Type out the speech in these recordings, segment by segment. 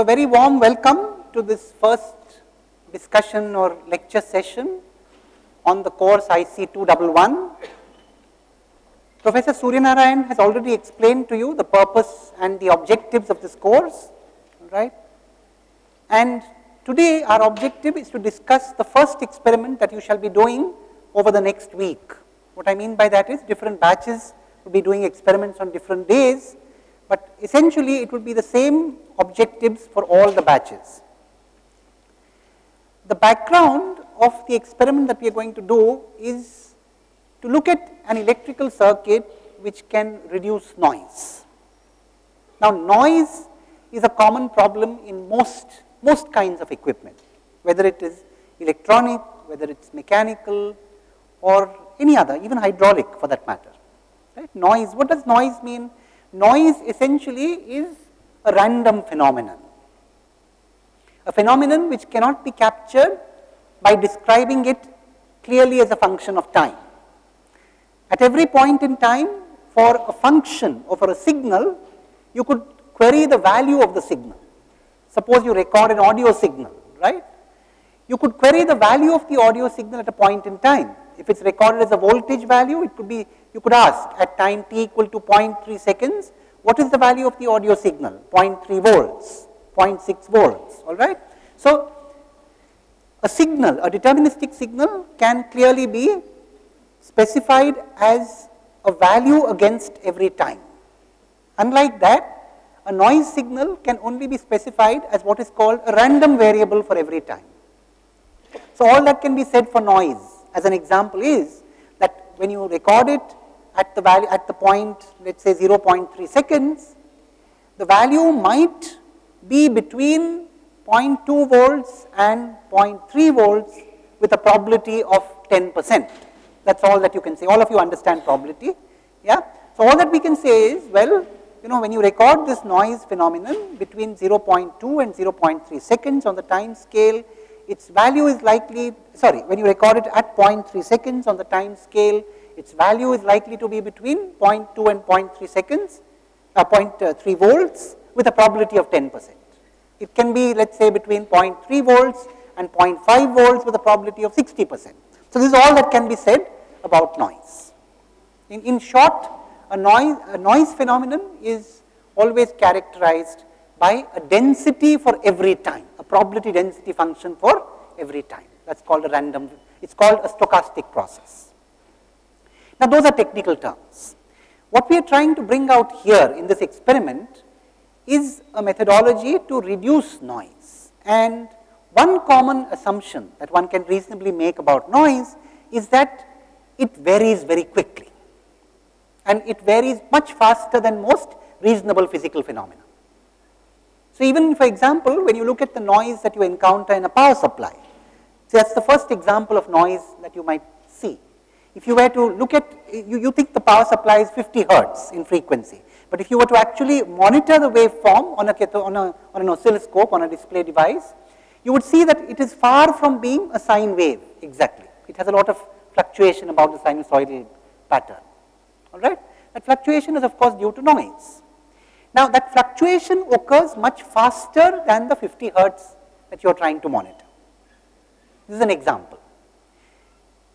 So, very warm welcome to this first discussion or lecture session on the course IC 211. Professor Suryanarayan has already explained to you the purpose and the objectives of this course, right? And today our objective is to discuss the first experiment that you shall be doing over the next week. What I mean by that is different batches will be doing experiments on different days, but essentially it will be the same objectives for all the batches. The background of the experiment that we are going to do is to look at an electrical circuit which can reduce noise. Now, noise is a common problem in most, most kinds of equipment, whether it is electronic, whether it's mechanical, or any other, even hydraulic for that matter. Right? Noise, what does noise mean? Noise essentially is a random phenomenon, a phenomenon which cannot be captured by describing it clearly as a function of time. At every point in time, for a function or for a signal, you could query the value of the signal. Suppose you record an audio signal, right? You could query the value of the audio signal at a point in time. If it's recorded as a voltage value, it could be, you could ask at time t equal to 0.3 seconds, what is the value of the audio signal? 0.3 volts, 0.6 volts, all right? So, a signal, a deterministic signal can clearly be specified as a value against every time. Unlike that, a noise signal can only be specified as what is called a random variable for every time. So, all that can be said for noise as an example is that when you record it at the value at the point let us say 0.3 seconds, the value might be between 0.2 volts and 0.3 volts with a probability of 10 percent. That is all that you can say, all of you understand probability. Yeah? So, all that we can say is, well, you know, when you record this noise phenomenon between 0.2 and 0.3 seconds on the time scale, its value is likely, sorry, when you record it at 0.3 seconds on the time scale, its value is likely to be between 0.2 and 0.3 seconds, uh, 0.3 volts with a probability of 10 percent. It can be, let us say, between 0.3 volts and 0.5 volts with a probability of 60 percent. So, this is all that can be said about noise. In, in short, a noise, a noise phenomenon is always characterized by a density for every time, a probability density function for every time. That is called a random, it is called a stochastic process. Now, those are technical terms. What we are trying to bring out here in this experiment is a methodology to reduce noise and one common assumption that one can reasonably make about noise is that it varies very quickly and it varies much faster than most reasonable physical phenomena. So, even for example, when you look at the noise that you encounter in a power supply, so that is the first example of noise that you might. If you were to look at, you, you think the power supply is 50 hertz in frequency, but if you were to actually monitor the waveform on, a, on, a, on an oscilloscope, on a display device, you would see that it is far from being a sine wave exactly. It has a lot of fluctuation about the sinusoidal pattern, all right. That fluctuation is of course due to noise. Now that fluctuation occurs much faster than the 50 hertz that you are trying to monitor. This is an example.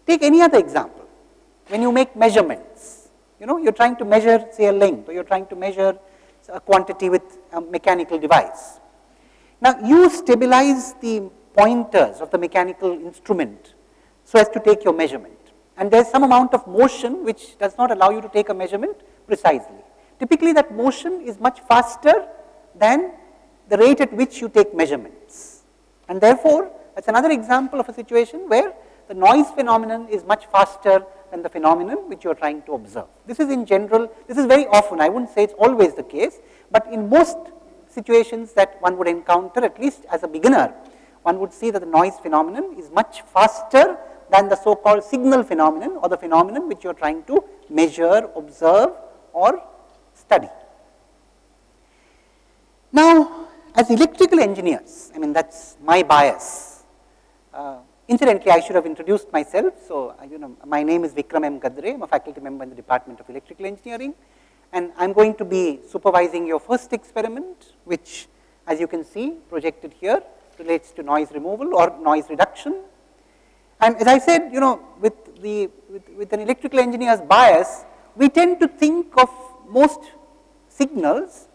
Take any other example. When you make measurements, you know, you are trying to measure say a length or you are trying to measure a quantity with a mechanical device. Now, you stabilize the pointers of the mechanical instrument so as to take your measurement. And there is some amount of motion which does not allow you to take a measurement precisely. Typically, that motion is much faster than the rate at which you take measurements. And therefore, that is another example of a situation where the noise phenomenon is much faster than the phenomenon which you are trying to observe. This is in general, this is very often, I would not say it is always the case, but in most situations that one would encounter at least as a beginner, one would see that the noise phenomenon is much faster than the so-called signal phenomenon or the phenomenon which you are trying to measure, observe or study. Now, as electrical engineers, I mean that is my bias. Uh, incidentally, I should have introduced myself. So, uh, you know, my name is Vikram M. Gadre, I am a faculty member in the Department of Electrical Engineering and I am going to be supervising your first experiment which as you can see projected here relates to noise removal or noise reduction. And as I said, you know, with, the, with, with an electrical engineer's bias, we tend to think of most signals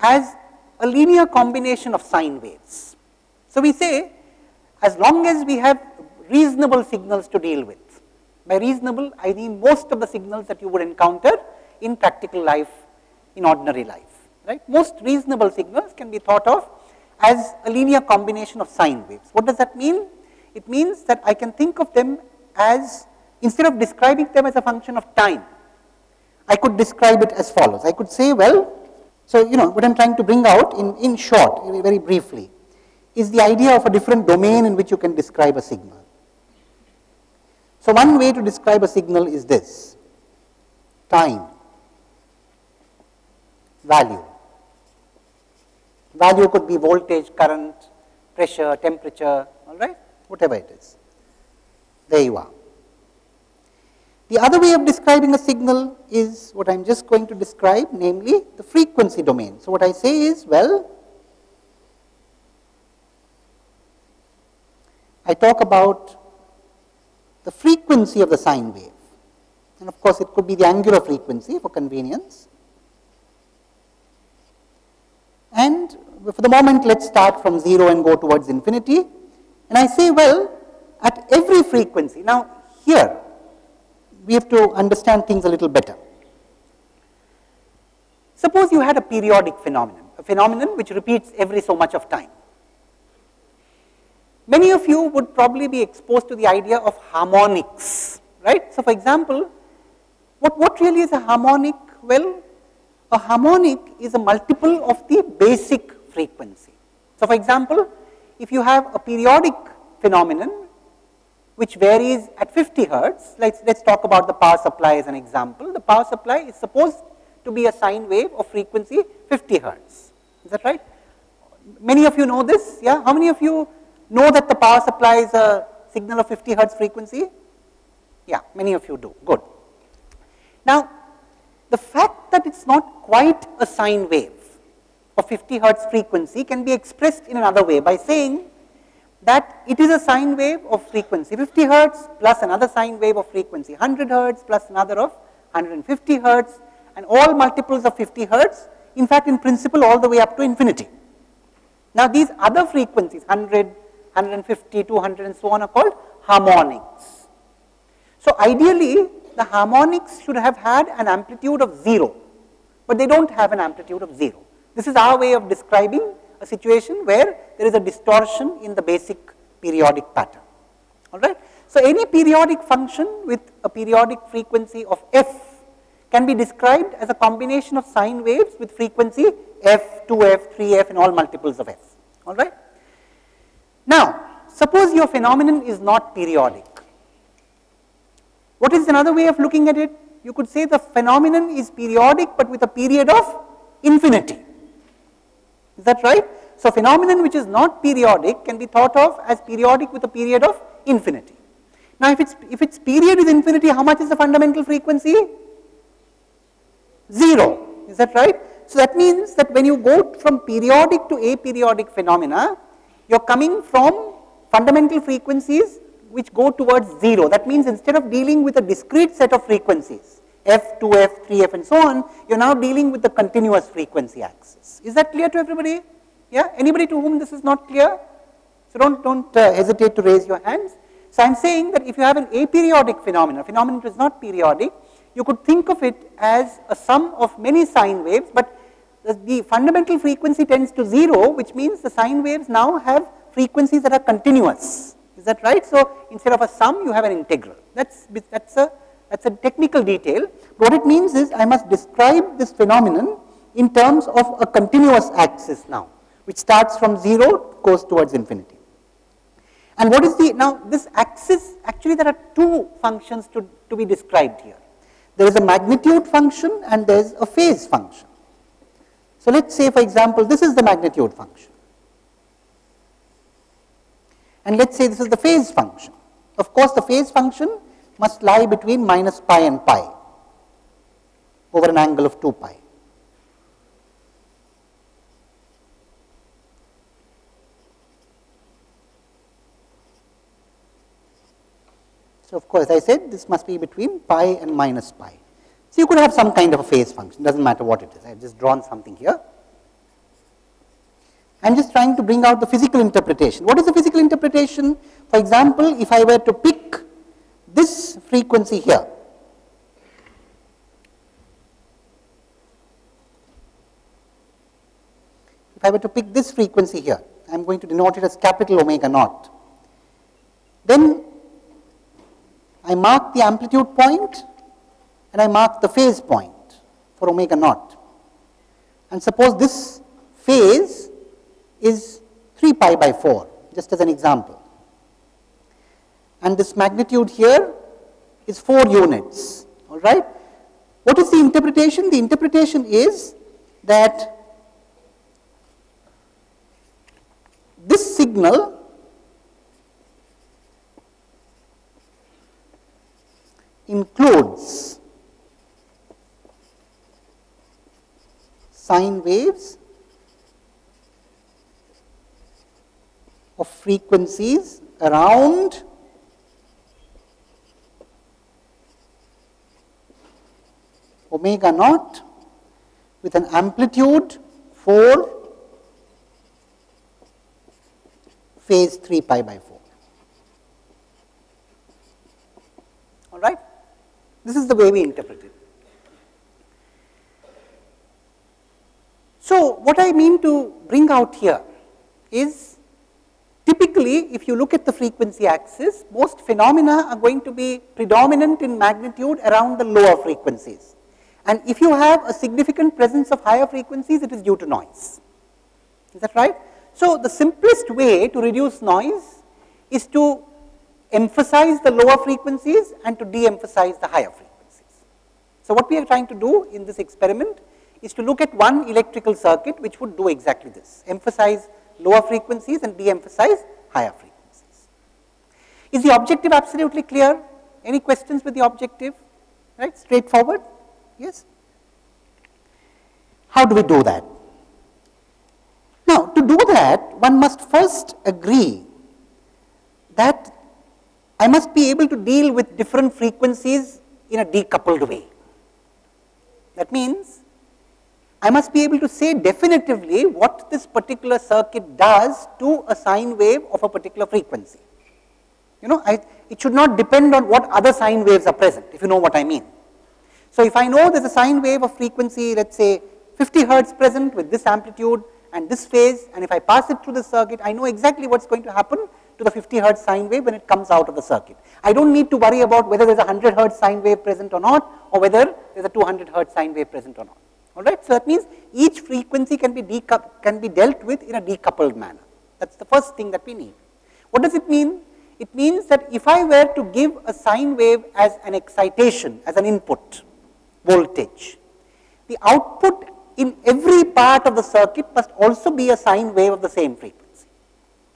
as a linear combination of sine waves. So, we say as long as we have reasonable signals to deal with, by reasonable I mean most of the signals that you would encounter in practical life, in ordinary life, right. Most reasonable signals can be thought of as a linear combination of sine waves. What does that mean? It means that I can think of them as, instead of describing them as a function of time, I could describe it as follows. I could say, well, so you know what I am trying to bring out in, in short, very briefly, is the idea of a different domain in which you can describe a signal. So one way to describe a signal is this, time, value. Value could be voltage, current, pressure, temperature, all right, whatever it is. There you are. The other way of describing a signal is what I am just going to describe, namely the frequency domain. So, what I say is, well, I talk about the frequency of the sine wave. And of course, it could be the angular frequency for convenience. And for the moment, let us start from 0 and go towards infinity. And I say, well, at every frequency, now here, we have to understand things a little better. Suppose you had a periodic phenomenon, a phenomenon which repeats every so much of time. Many of you would probably be exposed to the idea of harmonics, right? So, for example, what, what really is a harmonic? Well, a harmonic is a multiple of the basic frequency. So, for example, if you have a periodic phenomenon which varies at 50 hertz, let's, let's talk about the power supply as an example. The power supply is supposed to be a sine wave of frequency 50 hertz. Is that right? Many of you know this, yeah? How many of you know that the power supply is a signal of 50 hertz frequency? Yeah, many of you do, good. Now, the fact that it is not quite a sine wave of 50 hertz frequency can be expressed in another way by saying that it is a sine wave of frequency 50 hertz plus another sine wave of frequency 100 hertz plus another of 150 hertz and all multiples of 50 hertz in fact in principle all the way up to infinity. Now these other frequencies 100, 150, 200 and so on are called harmonics. So ideally the harmonics should have had an amplitude of 0, but they do not have an amplitude of 0. This is our way of describing a situation where there is a distortion in the basic periodic pattern. All right. So, any periodic function with a periodic frequency of f can be described as a combination of sine waves with frequency f, 2f, 3f and all multiples of f. All right. Now, suppose your phenomenon is not periodic. What is another way of looking at it? You could say the phenomenon is periodic but with a period of infinity. Is that right? So, phenomenon which is not periodic can be thought of as periodic with a period of infinity. Now, if its if its period is infinity, how much is the fundamental frequency? 0. Is that right? So, that means that when you go from periodic to aperiodic phenomena, you are coming from fundamental frequencies which go towards 0. That means instead of dealing with a discrete set of frequencies, f, 2f, 3f and so on, you are now dealing with the continuous frequency axis. Is that clear to everybody? Yeah, anybody to whom this is not clear? So don't, don't uh, hesitate to raise your hands. So I'm saying that if you have an aperiodic phenomenon, phenomenon which is not periodic, you could think of it as a sum of many sine waves, but the, fundamental frequency tends to zero, which means the sine waves now have frequencies that are continuous. Is that right? So instead of a sum, you have an integral. That's that's a that's a technical detail. What it means is I must describe this phenomenon in terms of a continuous axis now which starts from 0 goes towards infinity. And what is the, now this axis, actually there are two functions to, to be described here. There is a magnitude function and there is a phase function. So, let us say for example, this is the magnitude function and let us say this is the phase function. Of course, the phase function must lie between minus pi and pi over an angle of 2 pi. So, of course, I said this must be between pi and minus pi. So, you could have some kind of a phase function, does not matter what it is. I have just drawn something here. I am just trying to bring out the physical interpretation. What is the physical interpretation? For example, if I were to pick this frequency here, if I were to pick this frequency here, I am going to denote it as capital omega naught. Then I mark the amplitude point and I mark the phase point for omega naught. And suppose this phase is 3 pi by 4, just as an example. And this magnitude here is 4 units, all right. What is the interpretation? The interpretation is that this signal includes sine waves of frequencies around omega naught with an amplitude 4 phase 3 pi by 4. All right. This is the way we interpret it. So, what I mean to bring out here is typically if you look at the frequency axis, most phenomena are going to be predominant in magnitude around the lower frequencies. And if you have a significant presence of higher frequencies, it is due to noise. Is that right? So, the simplest way to reduce noise is to emphasize the lower frequencies and to de-emphasize the higher frequencies. So, what we are trying to do in this experiment is to look at one electrical circuit which would do exactly this, emphasize lower frequencies and de-emphasize higher frequencies. Is the objective absolutely clear? Any questions with the objective? Right, straightforward? Yes? How do we do that? Now, to do that, one must first agree that I must be able to deal with different frequencies in a decoupled way. That means I must be able to say definitively what this particular circuit does to a sine wave of a particular frequency. You know, I, it should not depend on what other sine waves are present, if you know what I mean. So, if I know there is a sine wave of frequency, let us say 50 hertz present with this amplitude and this phase, and if I pass it through the circuit, I know exactly what is going to happen to the 50 hertz sine wave when it comes out of the circuit. I do not need to worry about whether there is a 100 hertz sine wave present or not, or whether there is a 200 hertz sine wave present or not. All right. So, that means each frequency can be, can be dealt with in a decoupled manner. That is the first thing that we need. What does it mean? It means that if I were to give a sine wave as an excitation, as an input voltage, the output in every part of the circuit must also be a sine wave of the same frequency.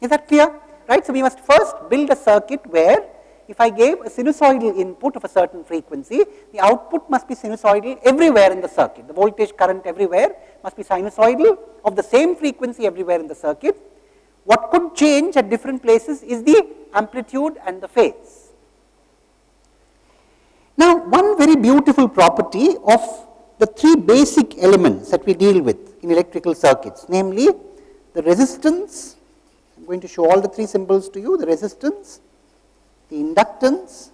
Is that clear? Right. So, we must first build a circuit where if I gave a sinusoidal input of a certain frequency, the output must be sinusoidal everywhere in the circuit. The voltage current everywhere must be sinusoidal of the same frequency everywhere in the circuit. What could change at different places is the amplitude and the phase. Now, one very beautiful property of the three basic elements that we deal with in electrical circuits, namely the resistance, I am going to show all the three symbols to you, the resistance, the inductance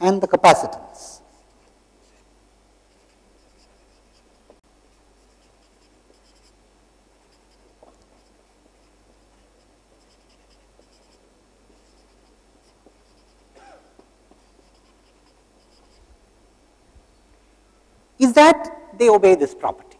and the capacitance. is that they obey this property.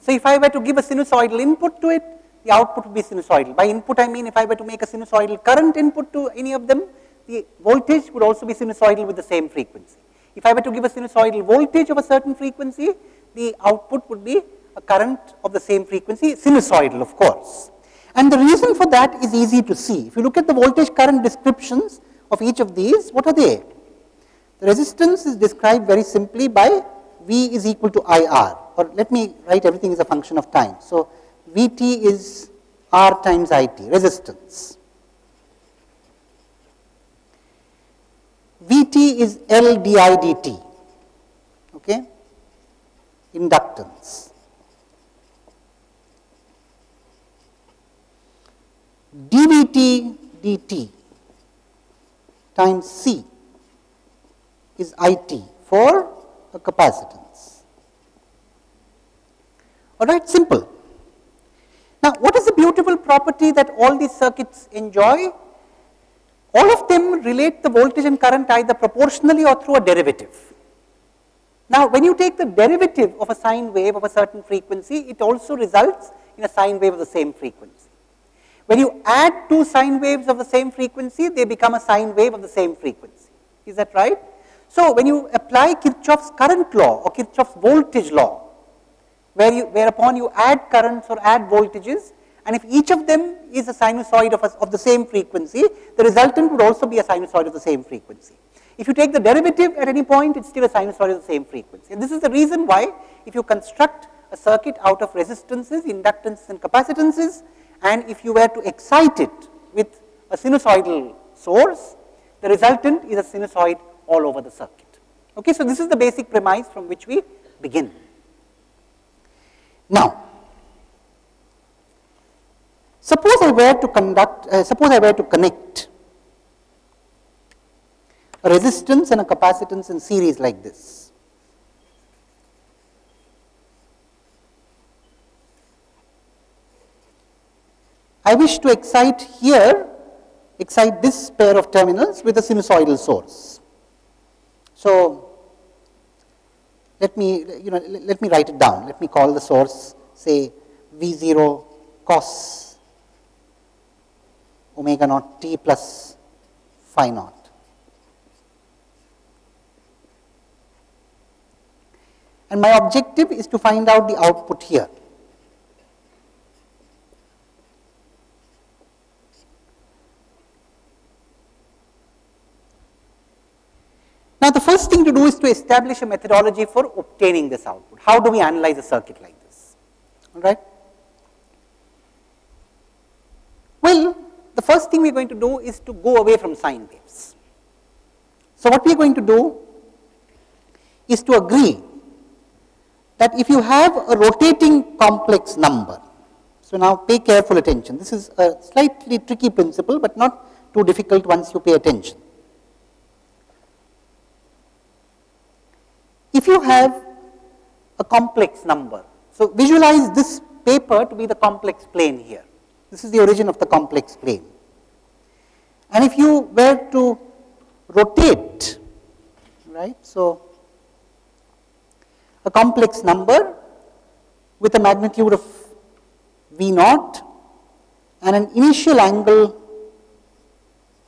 So, if I were to give a sinusoidal input to it, the output would be sinusoidal. By input I mean if I were to make a sinusoidal current input to any of them, the voltage would also be sinusoidal with the same frequency. If I were to give a sinusoidal voltage of a certain frequency, the output would be a current of the same frequency, sinusoidal of course. And the reason for that is easy to see. If you look at the voltage current descriptions of each of these, what are they? The resistance is described very simply by V is equal to IR or let me write everything as a function of time. So, Vt is R times It resistance. Vt is L di dt, okay, inductance. dVt dt times C is IT for a capacitance. All right, simple. Now, what is the beautiful property that all these circuits enjoy? All of them relate the voltage and current either proportionally or through a derivative. Now, when you take the derivative of a sine wave of a certain frequency, it also results in a sine wave of the same frequency. When you add two sine waves of the same frequency, they become a sine wave of the same frequency. Is that right? So, when you apply Kirchhoff's current law or Kirchhoff's voltage law, where you, whereupon you add currents or add voltages, and if each of them is a sinusoid of, a, of the same frequency, the resultant would also be a sinusoid of the same frequency. If you take the derivative at any point, it's still a sinusoid of the same frequency. And this is the reason why if you construct a circuit out of resistances, inductances and capacitances, and if you were to excite it with a sinusoidal source, the resultant is a sinusoid all over the circuit. Okay, so this is the basic premise from which we begin. Now, suppose I were to conduct, uh, suppose I were to connect a resistance and a capacitance in series like this. I wish to excite here, excite this pair of terminals with a sinusoidal source. So, let me, you know, let me write it down. Let me call the source, say, V0 cos omega naught t plus phi naught. And my objective is to find out the output here. Now, the first thing to do is to establish a methodology for obtaining this output. How do we analyze a circuit like this? All right. Well, the first thing we are going to do is to go away from sine waves. So, what we are going to do is to agree that if you have a rotating complex number, so now pay careful attention. This is a slightly tricky principle, but not too difficult once you pay attention. If you have a complex number, so visualize this paper to be the complex plane here. This is the origin of the complex plane. And if you were to rotate, right, so a complex number with a magnitude of V naught and an initial angle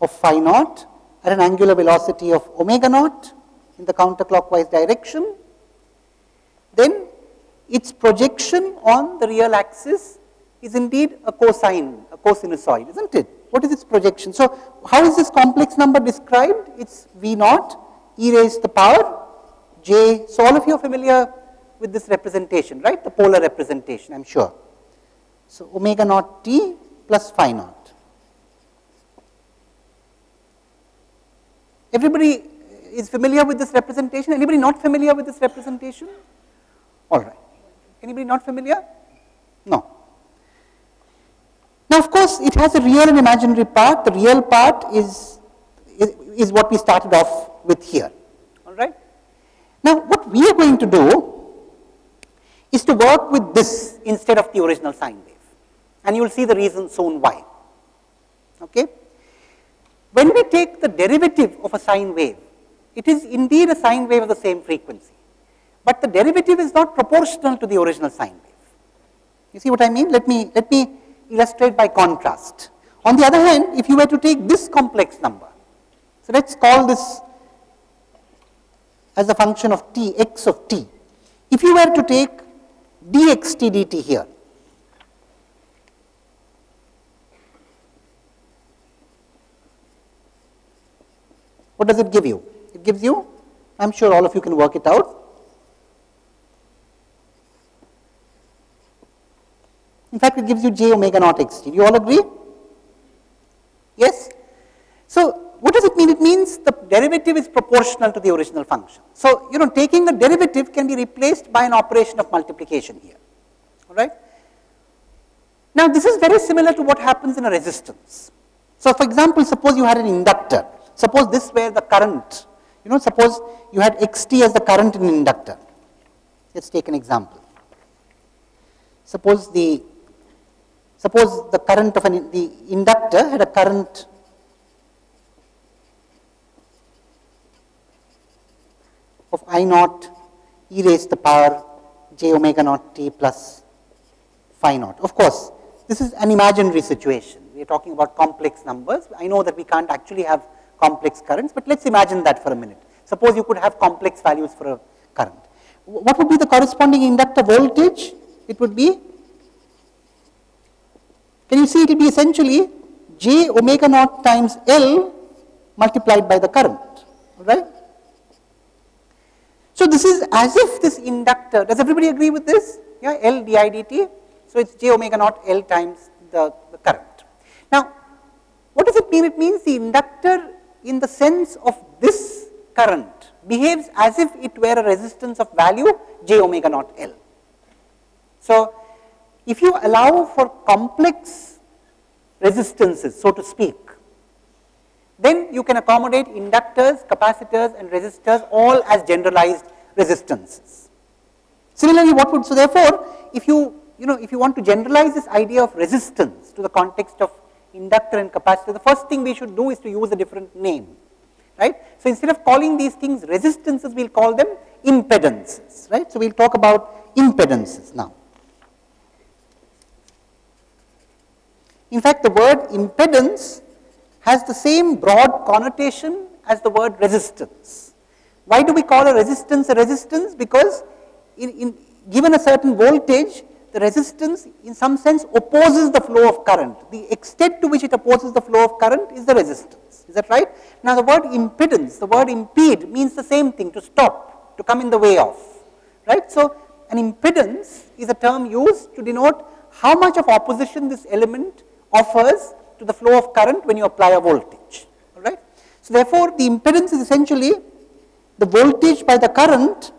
of phi naught at an angular velocity of omega naught in the counterclockwise direction, then its projection on the real axis is indeed a cosine, a cosinusoid, isn't it? What is its projection? So, how is this complex number described? It's V naught e raised to the power j. So, all of you are familiar with this representation, right? The polar representation, I am sure. So, omega naught t plus phi naught. Everybody is familiar with this representation? Anybody not familiar with this representation? All right. Anybody not familiar? No. Now, of course, it has a real and imaginary part. The real part is, is, is what we started off with here. All right. Now, what we are going to do is to work with this instead of the original sine wave. And you will see the reason soon why. Okay. When we take the derivative of a sine wave, it is indeed a sine wave of the same frequency, but the derivative is not proportional to the original sine wave. You see what I mean? Let me, let me illustrate by contrast. On the other hand, if you were to take this complex number, so let us call this as a function of t, x of t. If you were to take dxt dt here, what does it give you? Gives you, I am sure all of you can work it out. In fact, it gives you j omega naught xt. Do you all agree? Yes? So, what does it mean? It means the derivative is proportional to the original function. So, you know, taking a derivative can be replaced by an operation of multiplication here, all right. Now, this is very similar to what happens in a resistance. So, for example, suppose you had an inductor. Suppose this were the current, you know, suppose you had xt as the current in an inductor. Let's take an example. Suppose the suppose the current of an the inductor had a current of I naught e raised to the power j omega naught t plus phi naught. Of course, this is an imaginary situation. We are talking about complex numbers. I know that we can't actually have complex currents, but let's imagine that for a minute. Suppose you could have complex values for a current. What would be the corresponding inductor voltage? It would be, can you see it will be essentially j omega naught times L multiplied by the current, right? So this is as if this inductor, does everybody agree with this? Yeah, L di dt. So it's j omega naught L times the, the current. Now, what does it mean? It means the inductor in the sense of this current behaves as if it were a resistance of value j omega naught L. So if you allow for complex resistances, so to speak, then you can accommodate inductors, capacitors and resistors all as generalized resistances. Similarly, what would, so therefore, if you, you know, if you want to generalize this idea of resistance to the context of inductor and capacitor, the first thing we should do is to use a different name, right. So instead of calling these things resistances, we'll call them impedances, right. So we'll talk about impedances now. In fact, the word impedance has the same broad connotation as the word resistance. Why do we call a resistance a resistance? Because in, in given a certain voltage, the resistance in some sense opposes the flow of current. The extent to which it opposes the flow of current is the resistance. Is that right? Now the word impedance, the word impede means the same thing, to stop, to come in the way of. Right? So an impedance is a term used to denote how much of opposition this element offers to the flow of current when you apply a voltage. All right. So therefore, the impedance is essentially the voltage by the current,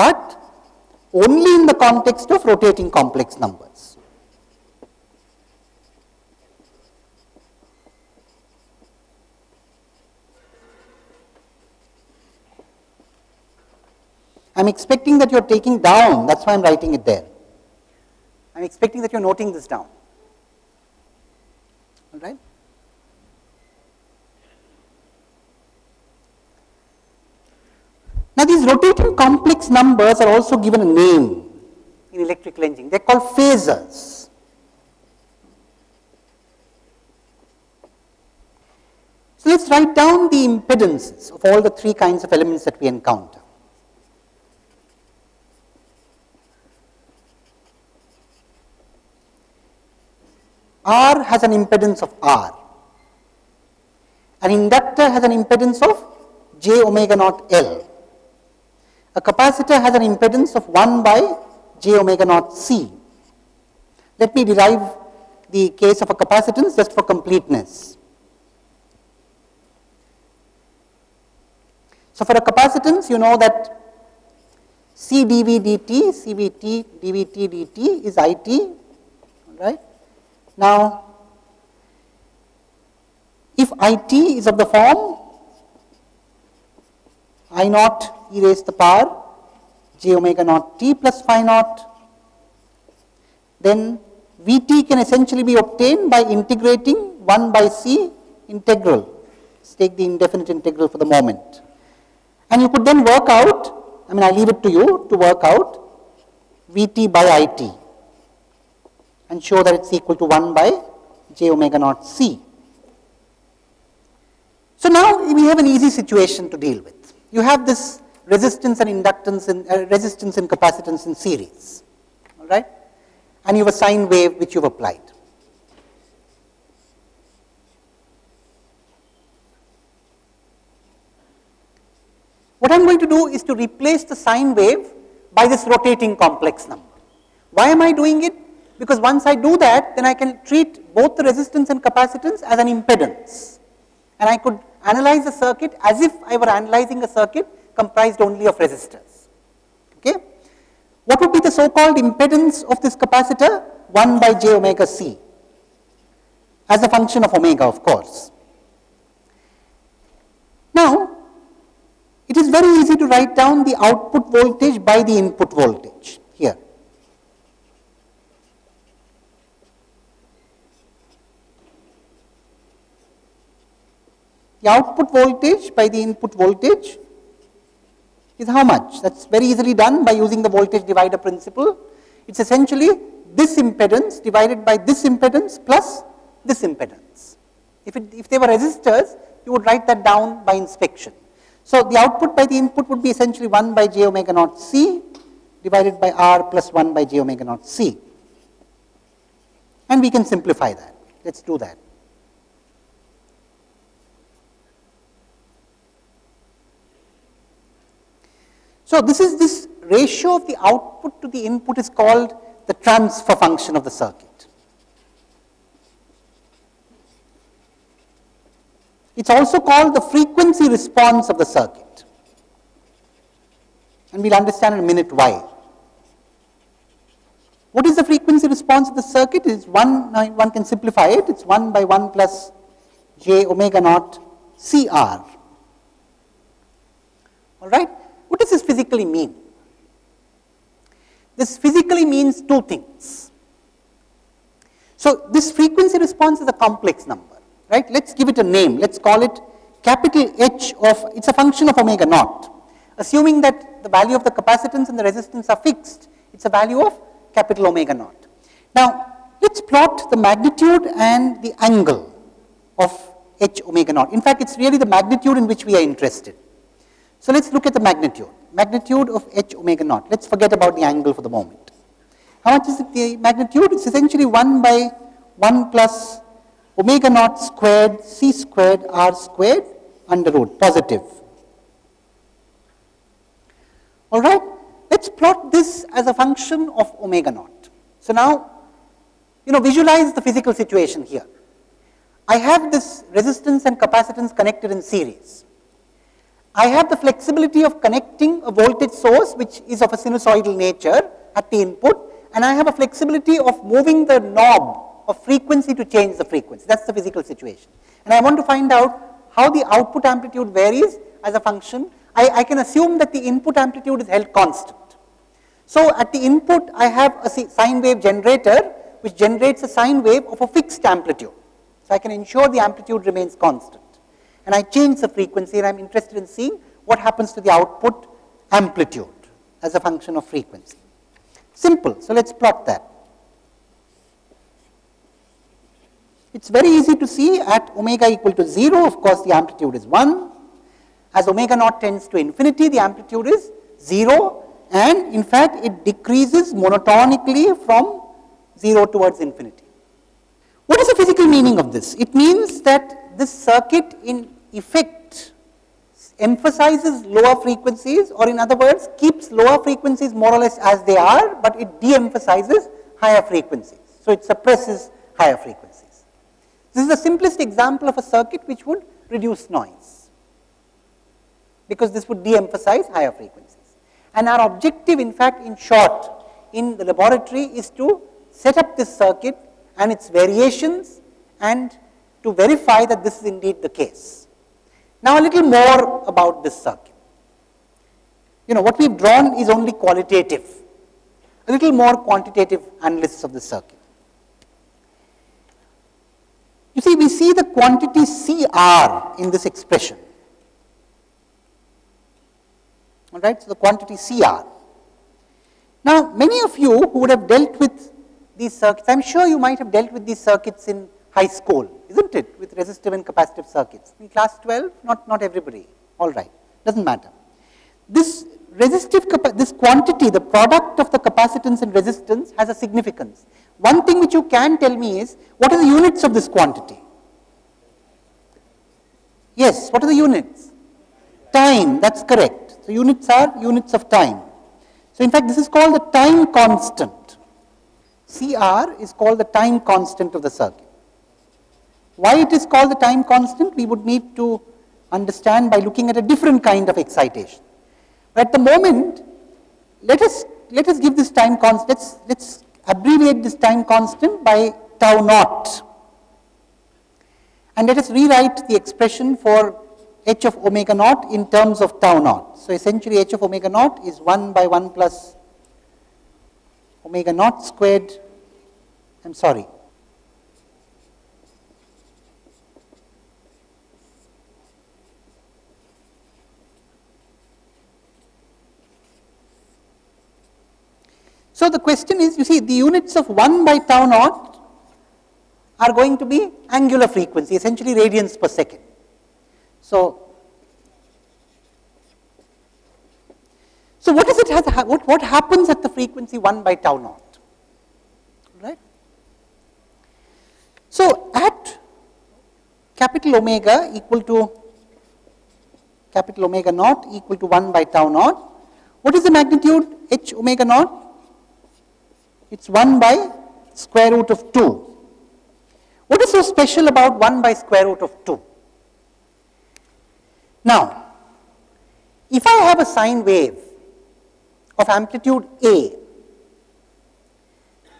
but only in the context of rotating complex numbers. I am expecting that you are taking down, that is why I am writing it there. I'm expecting that you're noting this down. All right? Now, these rotating complex numbers are also given a name in electrical engineering. They're called phasors. So, let's write down the impedances of all the three kinds of elements that we encounter. R has an impedance of R. An inductor has an impedance of j omega naught L. A capacitor has an impedance of 1 by j omega naught C. Let me derive the case of a capacitance just for completeness. So for a capacitance, you know that C dV dt, CVT dVt dt is IT, right? Now, if IT is of the form I naught e raised to the power j omega naught t plus phi naught, then Vt can essentially be obtained by integrating 1 by c integral. Let's take the indefinite integral for the moment. And you could then work out, I mean I leave it to you to work out Vt by It and show that it's equal to 1 by j omega naught c. So now we have an easy situation to deal with. You have this resistance and inductance and uh, resistance and capacitance in series, all right? And you have a sine wave which you've applied. What I'm going to do is to replace the sine wave by this rotating complex number. Why am I doing it? because once I do that, then I can treat both the resistance and capacitance as an impedance. And I could analyze the circuit as if I were analyzing a circuit comprised only of resistors. Okay? What would be the so-called impedance of this capacitor? 1 by j omega c as a function of omega, of course. Now, it is very easy to write down the output voltage by the input voltage. The output voltage by the input voltage is how much? That's very easily done by using the voltage divider principle. It's essentially this impedance divided by this impedance plus this impedance. If, it, if they were resistors, you would write that down by inspection. So the output by the input would be essentially 1 by j omega naught c divided by r plus 1 by j omega naught c. And we can simplify that. Let's do that. So this is this ratio of the output to the input is called the transfer function of the circuit. It's also called the frequency response of the circuit. And we'll understand in a minute why. What is the frequency response of the circuit? Is one, one can simplify it, it's 1 by 1 plus j omega naught CR. All right? What does this physically mean? This physically means two things. So this frequency response is a complex number, right? Let's give it a name. Let's call it capital H of, it's a function of omega naught. Assuming that the value of the capacitance and the resistance are fixed, it's a value of capital omega naught. Now, let's plot the magnitude and the angle of h omega naught. In fact, it's really the magnitude in which we are interested. So let's look at the magnitude, magnitude of h omega naught. Let's forget about the angle for the moment. How much is it the magnitude? It's essentially 1 by 1 plus omega naught squared c squared r squared under root, positive. All right, let's plot this as a function of omega naught. So now, you know, visualize the physical situation here. I have this resistance and capacitance connected in series. I have the flexibility of connecting a voltage source which is of a sinusoidal nature at the input and I have a flexibility of moving the knob of frequency to change the frequency. That's the physical situation. And I want to find out how the output amplitude varies as a function. I, I can assume that the input amplitude is held constant. So at the input I have a sine wave generator which generates a sine wave of a fixed amplitude. So I can ensure the amplitude remains constant and I change the frequency and I'm interested in seeing what happens to the output amplitude as a function of frequency. Simple. So let's plot that. It's very easy to see at omega equal to 0, of course, the amplitude is 1. As omega naught tends to infinity, the amplitude is 0 and in fact it decreases monotonically from 0 towards infinity. What is the physical meaning of this? It means that this circuit in effect emphasizes lower frequencies or in other words keeps lower frequencies more or less as they are but it de-emphasizes higher frequencies. So it suppresses higher frequencies. This is the simplest example of a circuit which would reduce noise because this would de-emphasize higher frequencies. And our objective in fact in short in the laboratory is to set up this circuit and its variations and to verify that this is indeed the case. Now a little more about this circuit. You know, what we've drawn is only qualitative. A little more quantitative analysis of the circuit. You see, we see the quantity CR in this expression. All right, so the quantity CR. Now, many of you who would have dealt with these circuits, I'm sure you might have dealt with these circuits in high school, isn't it, with resistive and capacitive circuits. In class 12, not, not everybody, all right, doesn't matter. This resistive, this quantity, the product of the capacitance and resistance has a significance. One thing which you can tell me is, what are the units of this quantity? Yes, what are the units? Time, that's correct. So units are units of time. So in fact, this is called the time constant. CR is called the time constant of the circuit. Why it is called the time constant, we would need to understand by looking at a different kind of excitation. But at the moment, let us, let us give this time constant, let's, let's abbreviate this time constant by tau naught. And let us rewrite the expression for h of omega naught in terms of tau naught. So essentially h of omega naught is 1 by 1 plus omega naught squared, I am sorry, So the question is, you see, the units of 1 by tau naught are going to be angular frequency, essentially radians per second. So, so what is it has, what, what happens at the frequency 1 by tau naught? Right? So at capital omega equal to capital omega naught equal to 1 by tau naught, what is the magnitude h omega naught? It's 1 by square root of 2. What is so special about 1 by square root of 2? Now, if I have a sine wave of amplitude A,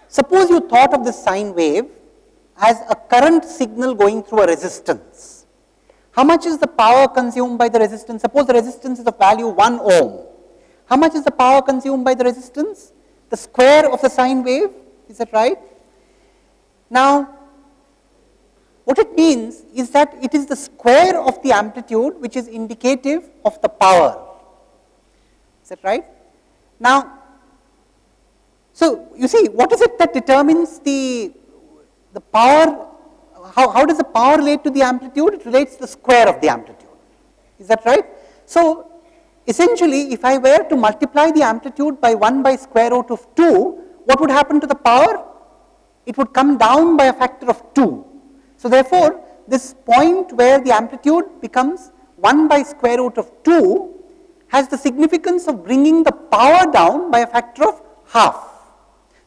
suppose you thought of this sine wave as a current signal going through a resistance. How much is the power consumed by the resistance? Suppose the resistance is of value 1 ohm. How much is the power consumed by the resistance? The square of the sine wave, is that right? Now, what it means is that it is the square of the amplitude which is indicative of the power. Is that right? Now, so you see, what is it that determines the, the power? How, how does the power relate to the amplitude? It relates to the square of the amplitude. Is that right? So, Essentially, if I were to multiply the amplitude by 1 by square root of 2, what would happen to the power? It would come down by a factor of 2. So therefore, this point where the amplitude becomes 1 by square root of 2 has the significance of bringing the power down by a factor of half.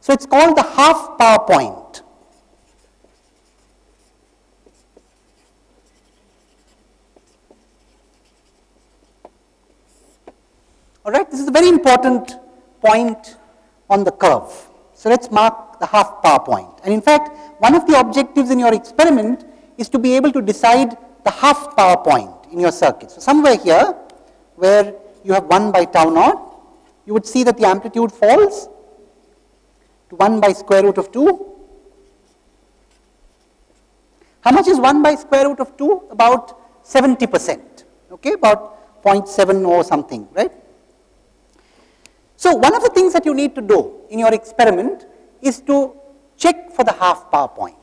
So it's called the half power point. All right, this is a very important point on the curve. So let's mark the half power point. And in fact, one of the objectives in your experiment is to be able to decide the half power point in your circuit. So somewhere here, where you have 1 by tau naught, you would see that the amplitude falls to 1 by square root of 2. How much is 1 by square root of 2? About 70%, okay, about 0.7 or something, right? So one of the things that you need to do in your experiment is to check for the half power point.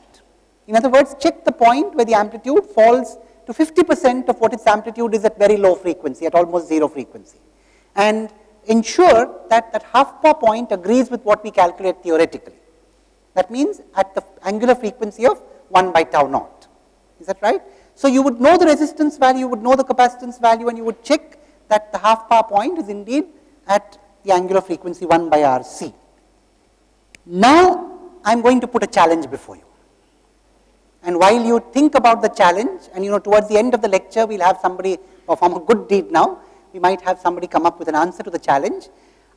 In other words, check the point where the amplitude falls to 50% of what its amplitude is at very low frequency, at almost zero frequency. And ensure that that half power point agrees with what we calculate theoretically. That means at the angular frequency of 1 by tau naught. Is that right? So you would know the resistance value, you would know the capacitance value, and you would check that the half power point is indeed at the angular frequency 1 by RC. Now, I am going to put a challenge before you. And while you think about the challenge, and you know, towards the end of the lecture, we'll have somebody perform a good deed now. We might have somebody come up with an answer to the challenge.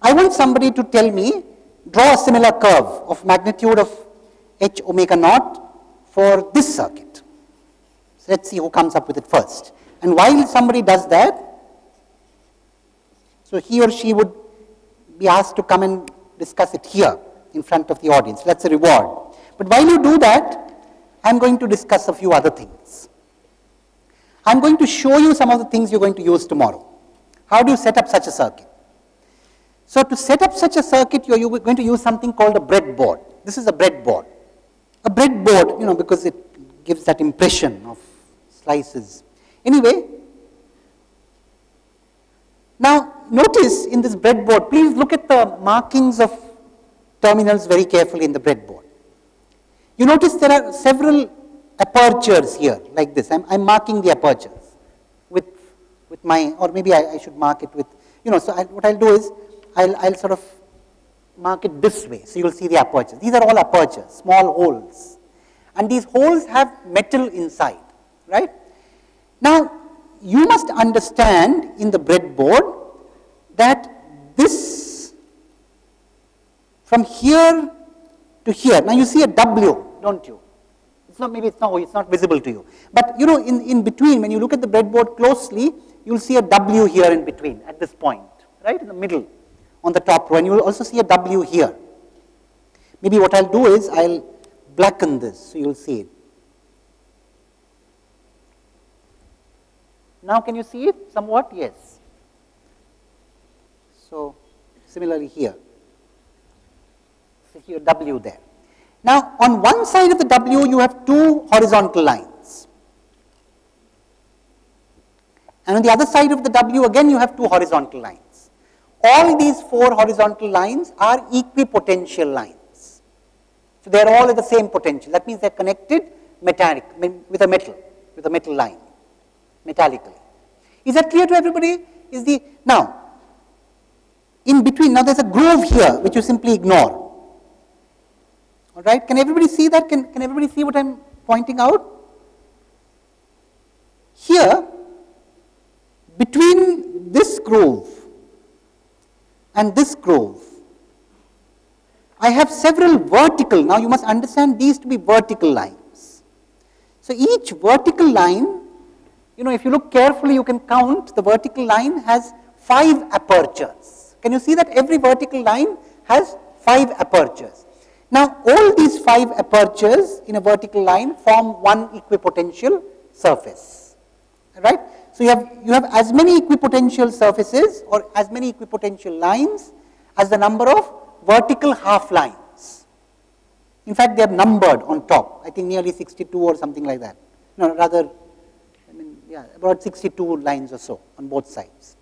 I want somebody to tell me, draw a similar curve of magnitude of h omega naught for this circuit. So let's see who comes up with it first. And while somebody does that, so he or she would be asked to come and discuss it here in front of the audience. That's a reward. But while you do that, I'm going to discuss a few other things. I'm going to show you some of the things you're going to use tomorrow. How do you set up such a circuit? So to set up such a circuit, you're, you're going to use something called a breadboard. This is a breadboard. A breadboard, you know, because it gives that impression of slices. Anyway, now, notice in this breadboard, please look at the markings of terminals very carefully in the breadboard. You notice there are several apertures here, like this. I'm, I'm marking the apertures with, with my, or maybe I, I should mark it with, you know, so I, what I'll do is, I'll, I'll sort of mark it this way, so you will see the apertures. These are all apertures, small holes. And these holes have metal inside, right? Now, you must understand in the breadboard that this from here to here. Now you see a W, don't you? It's not maybe it's not it's not visible to you. But you know in, in between when you look at the breadboard closely, you'll see a W here in between at this point, right? In the middle on the top row and you will also see a W here. Maybe what I'll do is I'll blacken this so you'll see it. Now can you see it somewhat? Yes. So similarly here. So here W there. Now on one side of the W you have two horizontal lines. And on the other side of the W again you have two horizontal lines. All these four horizontal lines are equipotential lines. So they are all at the same potential. That means they are connected metallic with a metal, with a metal line metallically. Is that clear to everybody? Is the now in between now there's a groove here which you simply ignore. All right? Can everybody see that? Can can everybody see what I'm pointing out? Here between this groove and this groove I have several vertical, now you must understand these to be vertical lines. So each vertical line you know, if you look carefully, you can count the vertical line has five apertures. Can you see that every vertical line has five apertures? Now, all these five apertures in a vertical line form one equipotential surface, right? So, you have, you have as many equipotential surfaces or as many equipotential lines as the number of vertical half lines. In fact, they are numbered on top, I think nearly 62 or something like that. No, rather yeah, about 62 lines or so on both sides.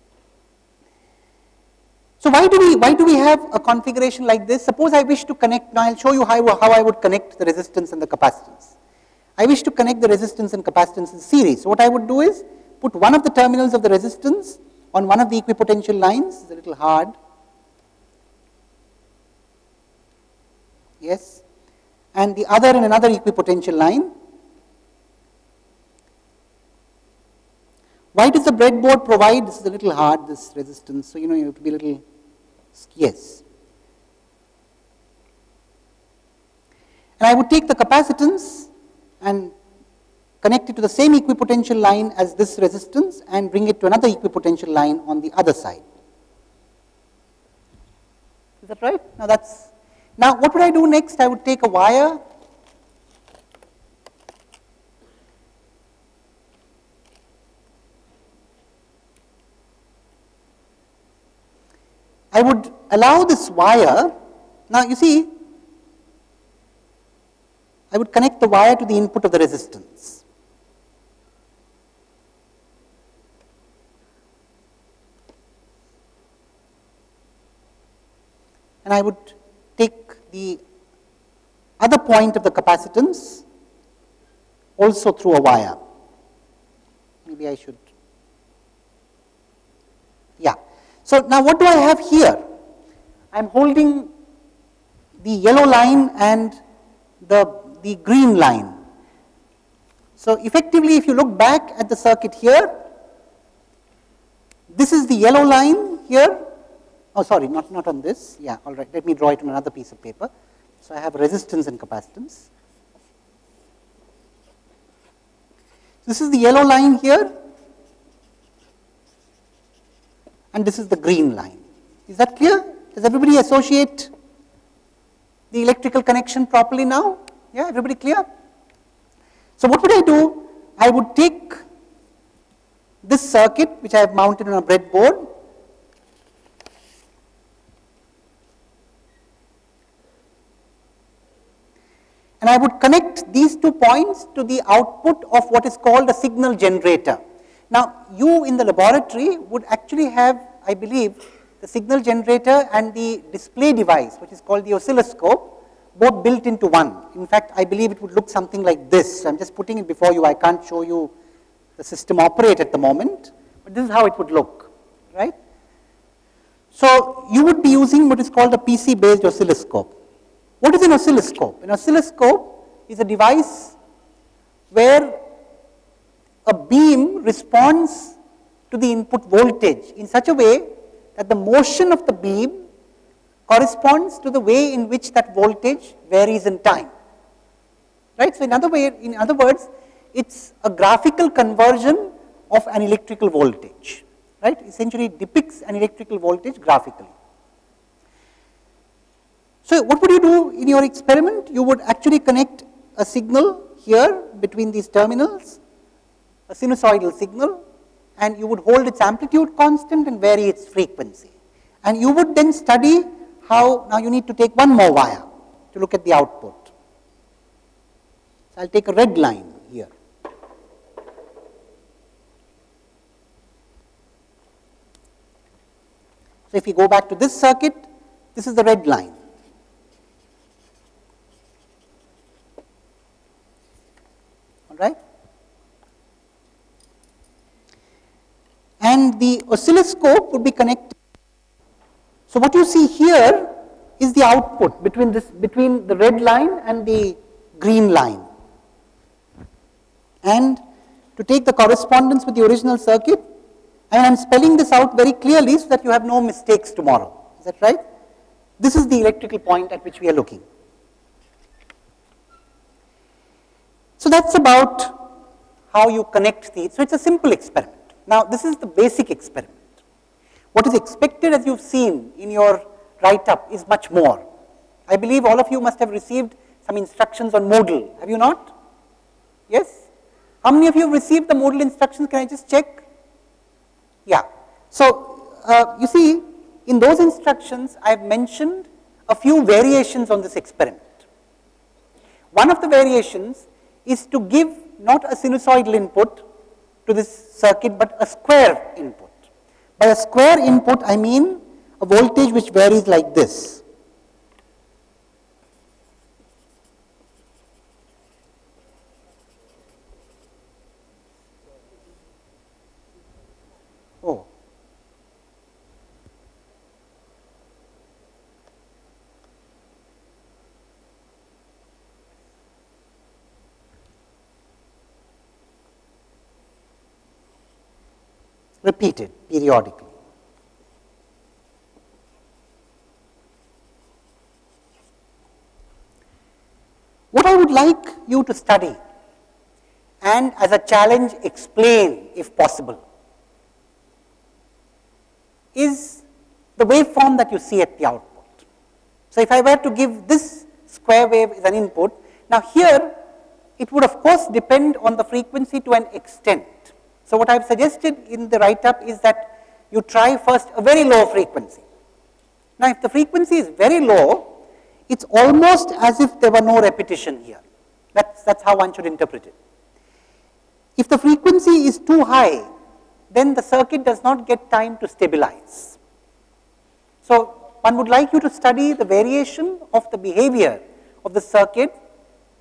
So why do we why do we have a configuration like this? Suppose I wish to connect. Now I'll show you how how I would connect the resistance and the capacitance. I wish to connect the resistance and capacitance in series. So what I would do is put one of the terminals of the resistance on one of the equipotential lines. It's a little hard. Yes, and the other in another equipotential line Why does the breadboard provide, this is a little hard, this resistance, so you know you have to be a little, yes. And I would take the capacitance and connect it to the same equipotential line as this resistance and bring it to another equipotential line on the other side. Is that right? Now that's, now what would I do next? I would take a wire I would allow this wire, now you see, I would connect the wire to the input of the resistance. And I would take the other point of the capacitance also through a wire. Maybe I should, yeah. So now what do I have here? I am holding the yellow line and the, the green line. So effectively if you look back at the circuit here, this is the yellow line here. Oh sorry, not, not on this. Yeah, all right. Let me draw it on another piece of paper. So I have resistance and capacitance. This is the yellow line here and this is the green line. Is that clear? Does everybody associate the electrical connection properly now? Yeah, everybody clear? So what would I do? I would take this circuit which I have mounted on a breadboard and I would connect these two points to the output of what is called a signal generator. Now, you in the laboratory would actually have, I believe, the signal generator and the display device, which is called the oscilloscope, both built into one. In fact, I believe it would look something like this. I'm just putting it before you. I can't show you the system operate at the moment, but this is how it would look, right? So you would be using what is called a PC based oscilloscope. What is an oscilloscope? An oscilloscope is a device where a beam responds to the input voltage in such a way that the motion of the beam corresponds to the way in which that voltage varies in time. Right? So in other way, in other words, it's a graphical conversion of an electrical voltage. Right? Essentially it depicts an electrical voltage graphically. So what would you do in your experiment? You would actually connect a signal here between these terminals, a sinusoidal signal, and you would hold its amplitude constant and vary its frequency. And you would then study how, now you need to take one more wire to look at the output. So I'll take a red line here. So if we go back to this circuit, this is the red line. All right. And the oscilloscope would be connected so what you see here is the output between this between the red line and the green line. And to take the correspondence with the original circuit, and I am spelling this out very clearly so that you have no mistakes tomorrow. Is that right? This is the electrical point at which we are looking. So that's about how you connect these. So it's a simple experiment. Now this is the basic experiment. What is expected as you've seen in your write-up is much more. I believe all of you must have received some instructions on Moodle, have you not? Yes? How many of you have received the Moodle instructions? Can I just check? Yeah. So, uh, you see, in those instructions, I have mentioned a few variations on this experiment. One of the variations is to give not a sinusoidal input to this circuit, but a square input. By a square input, I mean a voltage which varies like this. Oh. Repeated periodically. What I would like you to study and as a challenge explain if possible is the waveform that you see at the output. So if I were to give this square wave as an input, now here it would of course depend on the frequency to an extent. So what I have suggested in the write-up is that you try first a very low frequency. Now if the frequency is very low, it's almost as if there were no repetition here. That's, that's how one should interpret it. If the frequency is too high, then the circuit does not get time to stabilize. So one would like you to study the variation of the behavior of the circuit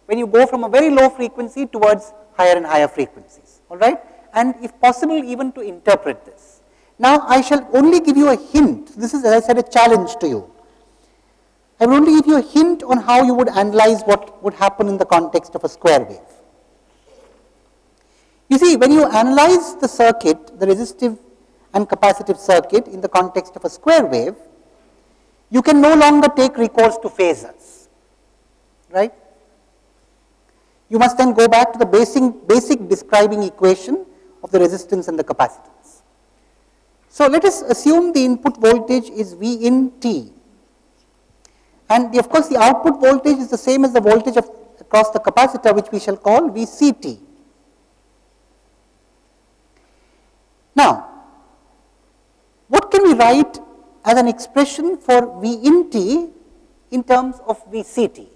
when you go from a very low frequency towards higher and higher frequencies, all right? And if possible even to interpret this. Now I shall only give you a hint, this is as I said a challenge to you. I will only give you a hint on how you would analyze what would happen in the context of a square wave. You see, when you analyze the circuit, the resistive and capacitive circuit in the context of a square wave, you can no longer take recourse to phasors, right? You must then go back to the basic, basic describing equation of the resistance and the capacitance. So let us assume the input voltage is V in T. And of course, the output voltage is the same as the voltage of, across the capacitor, which we shall call VCT. Now, what can we write as an expression for V in T in terms of VCT?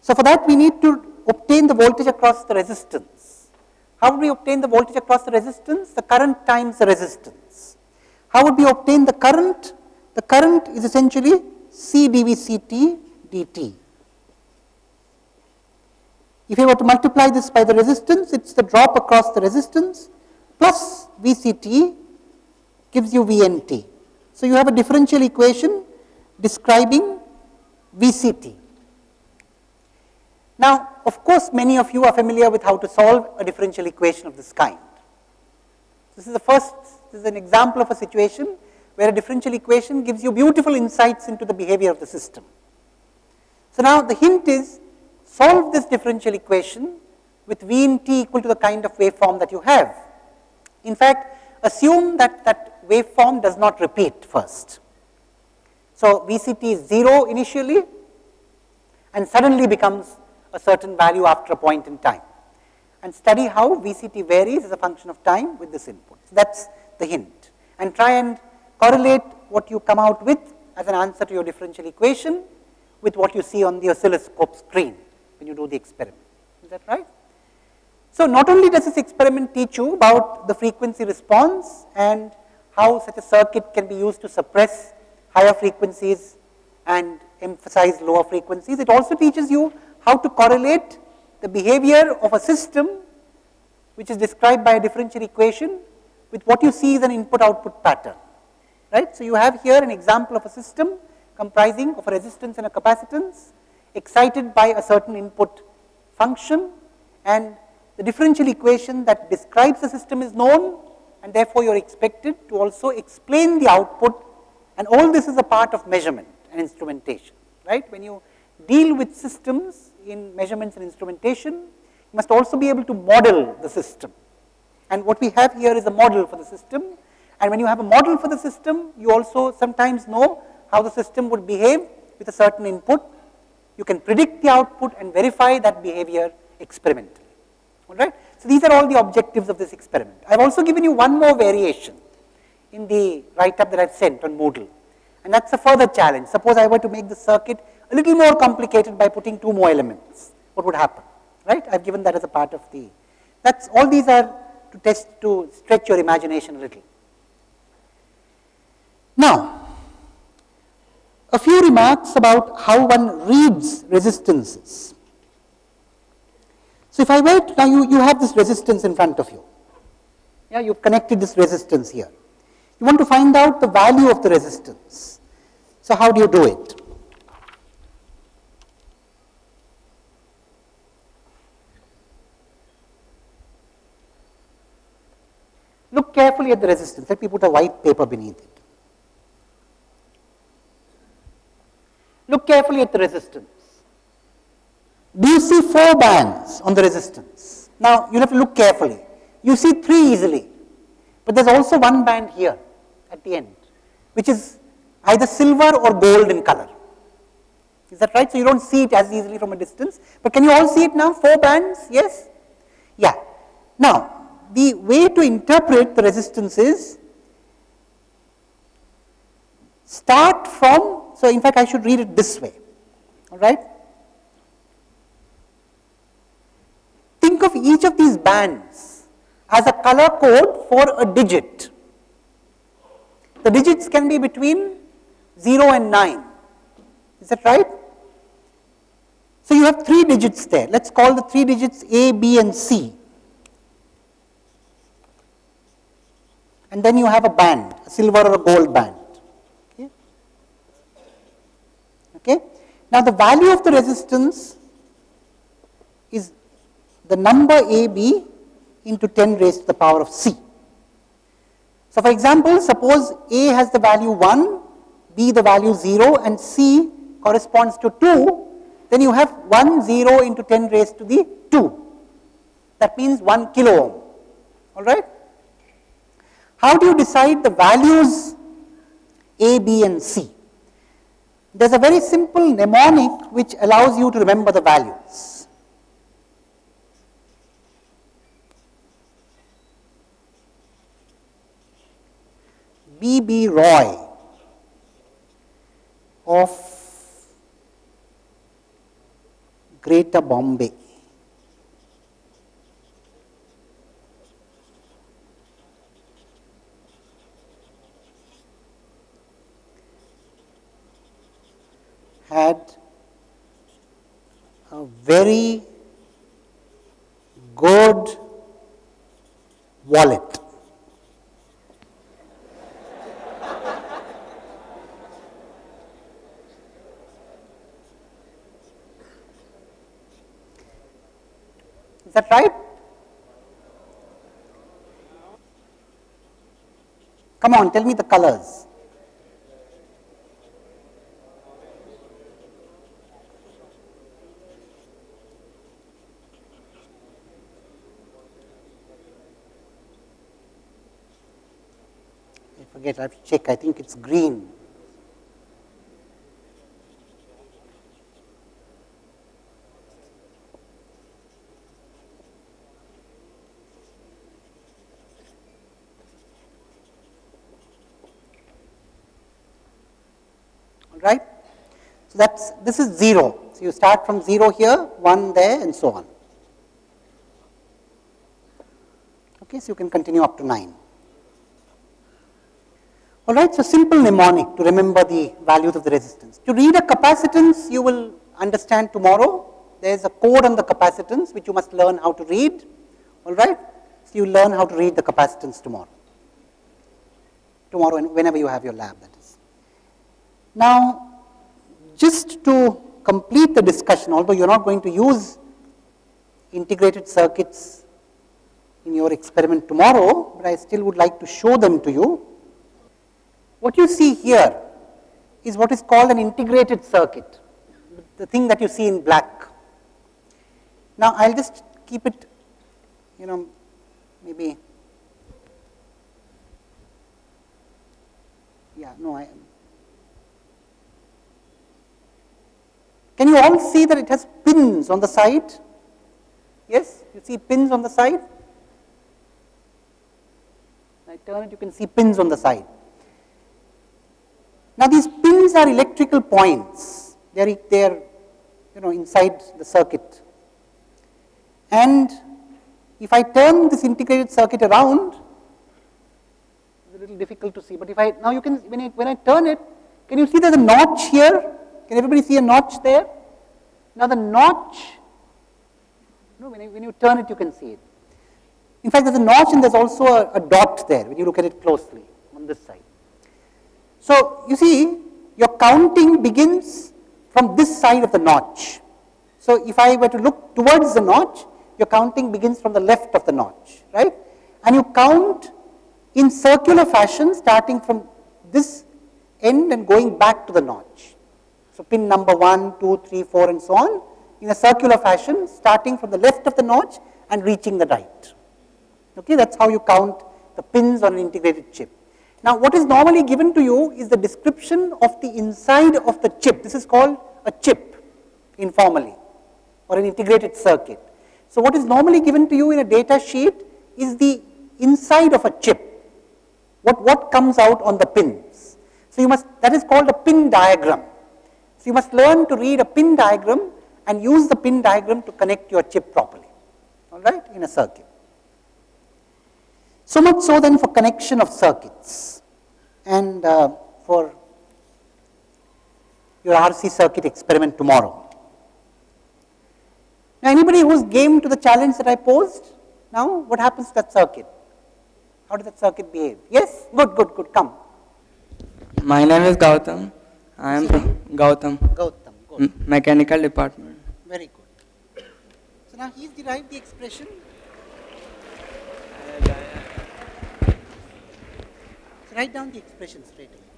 So, for that we need to obtain the voltage across the resistance. How would we obtain the voltage across the resistance? The current times the resistance. How would we obtain the current? The current is essentially C dVCT dt. If you were to multiply this by the resistance, it's the drop across the resistance plus VCT gives you VNT. So you have a differential equation describing VCT. Now, of course, many of you are familiar with how to solve a differential equation of this kind. This is the first, this is an example of a situation where a differential equation gives you beautiful insights into the behavior of the system. So now the hint is solve this differential equation with V in t equal to the kind of waveform that you have. In fact, assume that that waveform does not repeat first. So VCT is 0 initially and suddenly becomes a certain value after a point in time and study how VCT varies as a function of time with this input. So that's the hint and try and correlate what you come out with as an answer to your differential equation with what you see on the oscilloscope screen when you do the experiment. Is that right? So not only does this experiment teach you about the frequency response and how such a circuit can be used to suppress higher frequencies and emphasize lower frequencies, it also teaches you how to correlate the behavior of a system which is described by a differential equation with what you see is an input output pattern. Right? So you have here an example of a system comprising of a resistance and a capacitance excited by a certain input function and the differential equation that describes the system is known and therefore you are expected to also explain the output and all this is a part of measurement and instrumentation, right. When you deal with systems in measurements and instrumentation, you must also be able to model the system. And what we have here is a model for the system and when you have a model for the system, you also sometimes know how the system would behave with a certain input. You can predict the output and verify that behavior experimentally. All right. So these are all the objectives of this experiment. I have also given you one more variation in the write-up that I have sent on Moodle, and that's a further challenge. Suppose I were to make the circuit a little more complicated by putting two more elements. What would happen? Right? I have given that as a part of the. That's all. These are to test to stretch your imagination a little. Now, a few remarks about how one reads resistances. So if I were to, now you, you have this resistance in front of you. Yeah, you've connected this resistance here. You want to find out the value of the resistance. So how do you do it? Look carefully at the resistance. Let me put a white paper beneath it. Look carefully at the resistance. Do you see four bands on the resistance? Now, you have to look carefully. You see three easily, but there's also one band here at the end, which is either silver or gold in color. Is that right? So you don't see it as easily from a distance, but can you all see it now? Four bands, yes? Yeah. Now, the way to interpret the resistance is start from, so in fact I should read it this way, all right? Think of each of these bands as a color code for a digit. The digits can be between 0 and 9. Is that right? So you have three digits there. Let's call the three digits A, B, and C. And then you have a band, a silver or a gold band. Okay. okay. Now the value of the resistance is the number AB into 10 raised to the power of C. So for example, suppose A has the value 1, B the value 0 and C corresponds to 2, then you have 1 0 into 10 raised to the 2. That means 1 kilo ohm. Alright? How do you decide the values A, B and C? There is a very simple mnemonic which allows you to remember the values. B.B. Roy of Greater Bombay. had a very good wallet. Is that right? Come on, tell me the colors. I forget, I have to check, I think it's green. All right? So that's this is 0. So you start from 0 here, 1 there and so on. Okay, so you can continue up to 9. All right, so simple mnemonic to remember the values of the resistance. To read a capacitance, you will understand tomorrow. There is a code on the capacitance which you must learn how to read. All right, so you learn how to read the capacitance tomorrow. Tomorrow, whenever you have your lab, that is. Now, just to complete the discussion, although you are not going to use integrated circuits in your experiment tomorrow, but I still would like to show them to you. What you see here is what is called an integrated circuit, the thing that you see in black. Now, I will just keep it, you know, maybe, yeah, no, I, can you all see that it has pins on the side? Yes, you see pins on the side? I turn it, you can see pins on the side. Now these pins are electrical points. They are, they are you know, inside the circuit. And if I turn this integrated circuit around, it's a little difficult to see, but if I, now you can, when I, when I turn it, can you see there's a notch here? Can everybody see a notch there? Now the notch, no, when, I, when you turn it, you can see it. In fact, there's a notch and there's also a, a dot there when you look at it closely on this side. So, you see your counting begins from this side of the notch. So, if I were to look towards the notch, your counting begins from the left of the notch, right? And you count in circular fashion starting from this end and going back to the notch. So, pin number 1, 2, 3, 4 and so on in a circular fashion starting from the left of the notch and reaching the right. Okay, that is how you count the pins on an integrated chip. Now, what is normally given to you is the description of the inside of the chip. This is called a chip informally or an integrated circuit. So, what is normally given to you in a data sheet is the inside of a chip, what, what comes out on the pins. So, you must that is called a pin diagram. So, you must learn to read a pin diagram and use the pin diagram to connect your chip properly, all right, in a circuit. So much so then for connection of circuits and uh, for your RC circuit experiment tomorrow. Now anybody who is game to the challenge that I posed, now what happens to that circuit? How does that circuit behave? Yes? Good, good, good, come. My name is Gautam. I am from Gautam, Gautam, good. mechanical department. Very good. So now he's derived the expression. So write down the expression straight away.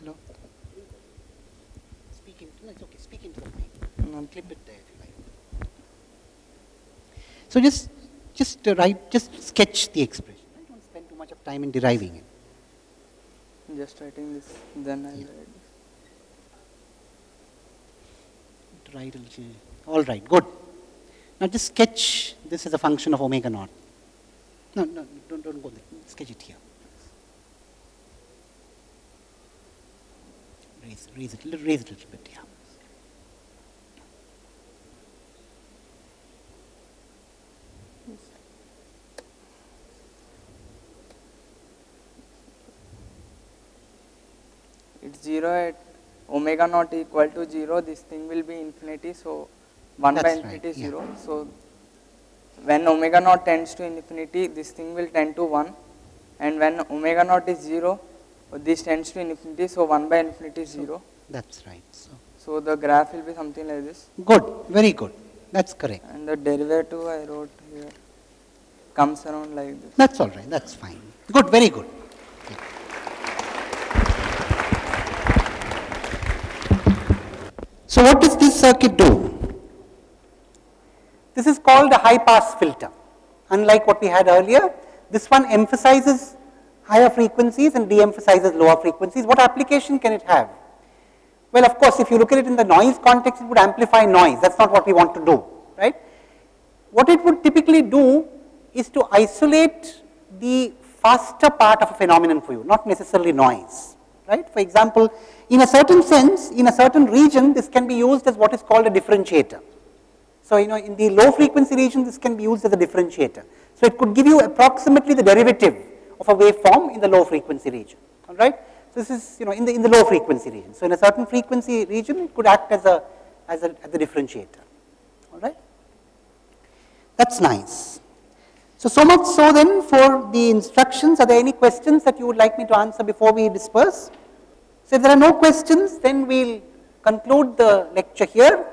Hello? Speak into, no, it's okay, speak into the mic. Mm, Clip it there if you like. So just, just write, just sketch the expression. right? Don't spend too much of time in deriving it. Just writing this, then I'll write this. Write a little. All right, good. Now just sketch this as a function of omega naught. No, no, don't, don't go there. Sketch it here. Raise, raise it, raise it a little bit, yeah. It's 0 at omega naught equal to 0, this thing will be infinity, so 1 by infinity right, is yeah. 0. So when omega naught tends to infinity, this thing will tend to 1 and when omega naught is 0, this tends to infinity, so 1 by infinity is 0. That's right. So, So the graph will be something like this good, very good. That's correct. and the derivative I wrote here comes around like this. That's all right. That's fine. Good, very good. So what does this circuit do? This is called a high pass filter. Unlike what we had earlier, this one emphasizes higher frequencies and de-emphasizes lower frequencies. What application can it have? Well, of course, if you look at it in the noise context, it would amplify noise. That's not what we want to do, right? What it would typically do is to isolate the faster part of a phenomenon for you, not necessarily noise, right? For example, in a certain sense, in a certain region, this can be used as what is called a differentiator. So, you know, in the low frequency region, this can be used as a differentiator. So, it could give you approximately the derivative of a waveform in the low frequency region, all right? So, this is, you know, in the, in the low frequency region. So, in a certain frequency region, it could act as a, as a, as a differentiator, all right? That's nice. So, so much so then for the instructions, are there any questions that you would like me to answer before we disperse? So, if there are no questions, then we'll conclude the lecture here.